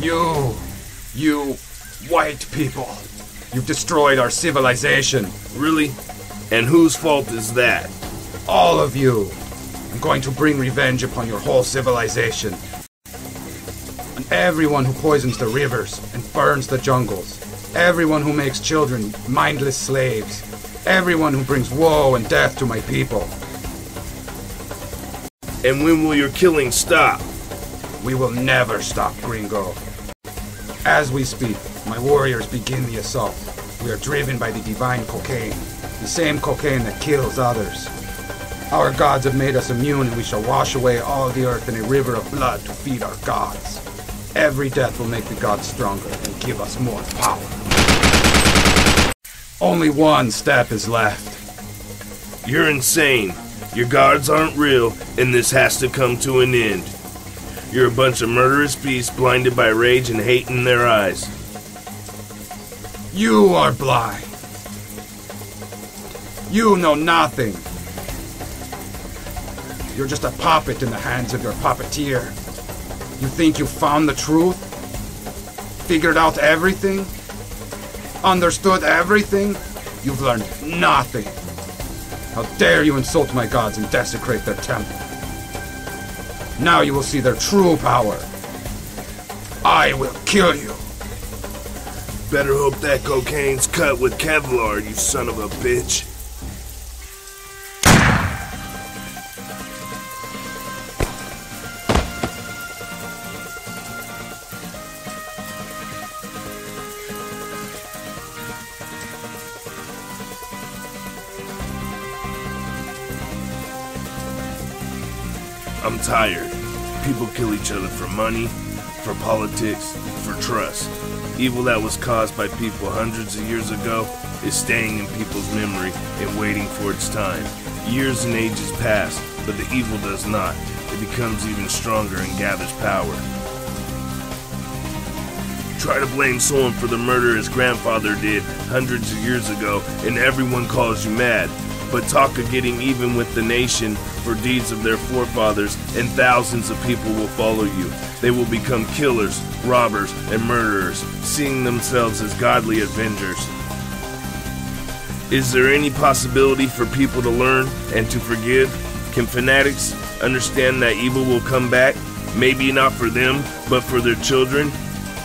You, you white people, you've destroyed our civilization. Really? And whose fault is that? All of you. I'm going to bring revenge upon your whole civilization. And everyone who poisons the rivers and burns the jungles. Everyone who makes children mindless slaves. Everyone who brings woe and death to my people. And when will your killing stop? We will never stop, Gringo. As we speak, my warriors begin the assault. We are driven by the divine cocaine, the same cocaine that kills others. Our gods have made us immune, and we shall wash away all the earth in a river of blood to feed our gods. Every death will make the gods stronger and give us more power. Only one step is left. You're insane. Your gods aren't real, and this has to come to an end. You're a bunch of murderous beasts blinded by rage and hate in their eyes. You are blind. You know nothing. You're just a puppet in the hands of your puppeteer. You think you found the truth? Figured out everything? Understood everything? You've learned nothing. How dare you insult my gods and desecrate their temple? Now you will see their true power. I will kill you. Better hope that cocaine's cut with Kevlar, you son of a bitch. I'm tired. People kill each other for money, for politics, for trust. Evil that was caused by people hundreds of years ago is staying in people's memory and waiting for its time. Years and ages pass, but the evil does not. It becomes even stronger and gathers power. Try to blame someone for the murder his grandfather did hundreds of years ago, and everyone calls you mad. But talk of getting even with the nation for deeds of their forefathers, and thousands of people will follow you. They will become killers, robbers, and murderers, seeing themselves as godly avengers. Is there any possibility for people to learn and to forgive? Can fanatics understand that evil will come back? Maybe not for them, but for their children?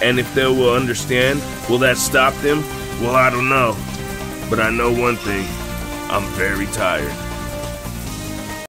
And if they will understand, will that stop them? Well, I don't know. But I know one thing I'm very tired.